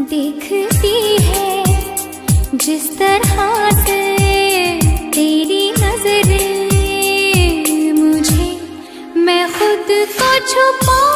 दिखती है। जिस तरह से तेरी नज़रें मुझे मैं खुद को छुपा